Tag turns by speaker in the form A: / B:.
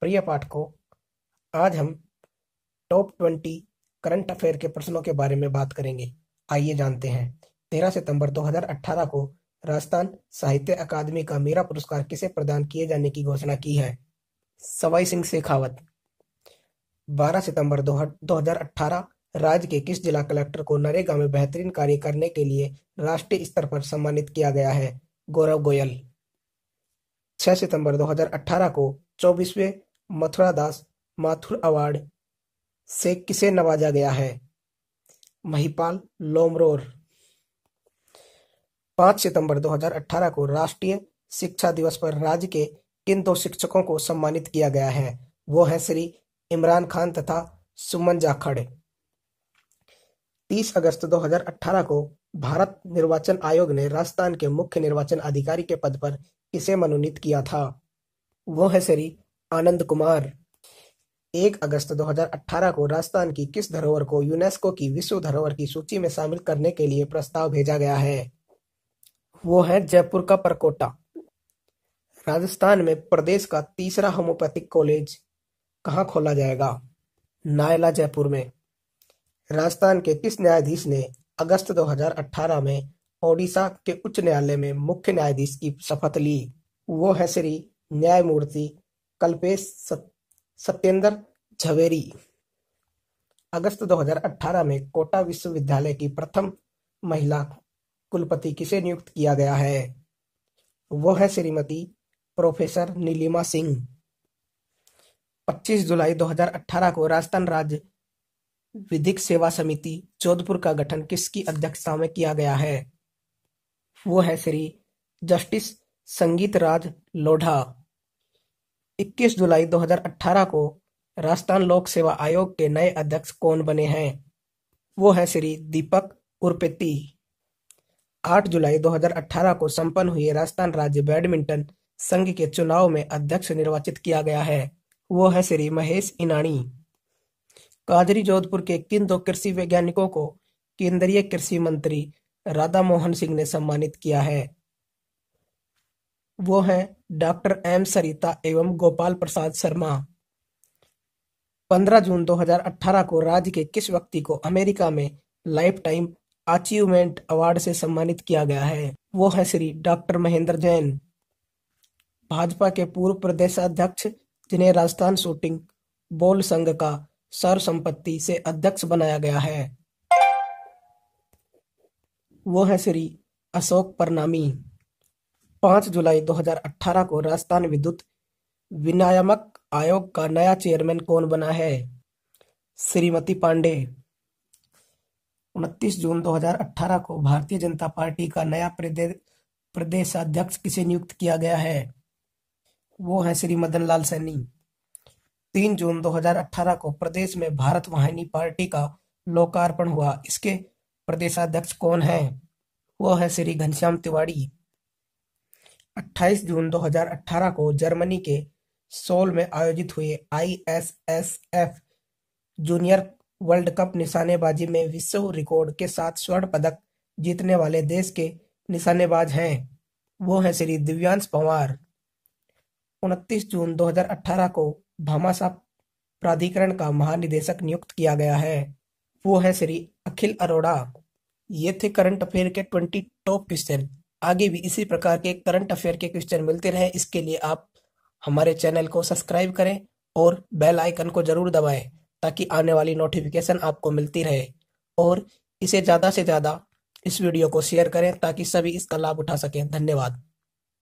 A: प्रिय पाठकों, आज हम टॉप ट्वेंटी करंट अफेयर के प्रश्नों के बारे में बात करेंगे। आइए जानते हैं, तेरह सितंबर 2018 को राजस्थान साहित्य अकादमी का मेरा पुरस्कार किसे प्रदान किए जाने की घोषणा की है? सवाई सिंह शेखावत। 12 सितंबर 2018 राज्य के किस जिला कलेक्टर को नरेगा में बेहतरीन कार्य करने के लिए राष्ट्रीय स्तर पर सम्मानित किया गया है? गौरव गोयल। 6 सितंबर 2018 को चौबीसवें मथुरा दास माथुर अवार्ड से किसे नवाजा गया है? महिपाल लोमरोर। 5 सितंबर 2018 को राष्ट्रीय शिक्षा दिवस पर राज्य के किन दो शिक्षकों को सम्मानित किया गया है। वो है श्री इमरान खान तथा सुमन जाखड़। 30 अगस्त 2018 को भारत निर्वाचन आयोग ने राजस्थान के मुख्य निर्वाचन अधिकारी के पद पर किसे मनोनीत किया था। वो है श्री आनंद कुमार। एक अगस्त 2018 को राजस्थान की किस धरोहर को यूनेस्को की विश्व धरोहर की सूची में शामिल करने के लिए प्रस्ताव भेजा गया है? वो है जयपुर का परकोटा। राजस्थान में प्रदेश का तीसरा होम्योपैथिक कॉलेज कहाँ खोला जाएगा? नायला, जयपुर में। राजस्थान के किस न्यायाधीश ने अगस्त 2018 में ओडिशा के उच्च न्यायालय में मुख्य न्यायाधीश की शपथ ली? वो है श्री न्यायमूर्ति कल्पेश सत्येंद्र झवेरी। अगस्त 2018 में कोटा विश्वविद्यालय की प्रथम महिला कुलपति किसे नियुक्त किया गया है? वो है श्रीमती प्रोफेसर नीलिमा सिंह। 25 जुलाई 2018 को राजस्थान राज्य विधिक सेवा समिति जोधपुर का गठन किसकी अध्यक्षता में किया गया है? वो है श्री जस्टिस संगीत राज लोढ़ा। 21 जुलाई 2018 को राजस्थान लोक सेवा आयोग के नए अध्यक्ष कौन बने हैं? वो है श्री दीपक उर्पेती 8 जुलाई 2018 को संपन्न हुए राजस्थान राज्य बैडमिंटन संघ के चुनाव में अध्यक्ष निर्वाचित किया गया है। वो है श्री महेश इनानी काजरी जोधपुर के किन दो कृषि वैज्ञानिकों को केंद्रीय कृषि मंत्री राधा मोहन सिंह ने सम्मानित किया है। वो हैं डॉक्टर एम सरिता एवं गोपाल प्रसाद शर्मा। 15 जून 2018 को राज्य के किस व्यक्ति को अमेरिका में लाइफ टाइम अचीवमेंट अवार्ड से सम्मानित किया गया है? वो है श्री डॉक्टर महेंद्र जैन। भाजपा के पूर्व प्रदेशाध्यक्ष जिन्हें राजस्थान शूटिंग बोल संघ का सर संपत्ति से अध्यक्ष बनाया गया है। वो है श्री अशोक परनामी। पाँच जुलाई 2018 को राजस्थान विद्युत विनियामक आयोग का नया चेयरमैन कौन बना है? श्रीमती पांडे। उनतीस जून 2018 को भारतीय जनता पार्टी का नया प्रदेशाध्यक्ष किसे नियुक्त किया गया है? वो है श्री मदन लाल सैनी। तीन जून 2018 को प्रदेश में भारत वाहिनी पार्टी का लोकार्पण हुआ। इसके प्रदेशाध्यक्ष कौन है? वो है श्री घनश्याम तिवाड़ी 28 जून 2018 को जर्मनी के सोल में आयोजित हुए आईएसएसएफ जूनियर वर्ल्ड कप निशानेबाजी में विश्व रिकॉर्ड के साथ स्वर्ण पदक जीतने वाले देश के निशानेबाज हैं। वो हैं श्री दिव्यांश पवार। 29 जून 2018 को भामाशाह प्राधिकरण का महानिदेशक नियुक्त किया गया है। वो है श्री अखिल अरोड़ा। ये थे करंट अफेयर के ट्वेंटी टॉप क्वेश्चन। आगे भी इसी प्रकार के करंट अफेयर के क्वेश्चन मिलते रहे। इसके लिए आप हमारे चैनल को सब्सक्राइब करें और बेल आइकन को ज़रूर दबाएँ ताकि आने वाली नोटिफिकेशन आपको मिलती रहे और इसे ज़्यादा से ज़्यादा इस वीडियो को शेयर करें ताकि सभी इसका लाभ उठा सकें। धन्यवाद।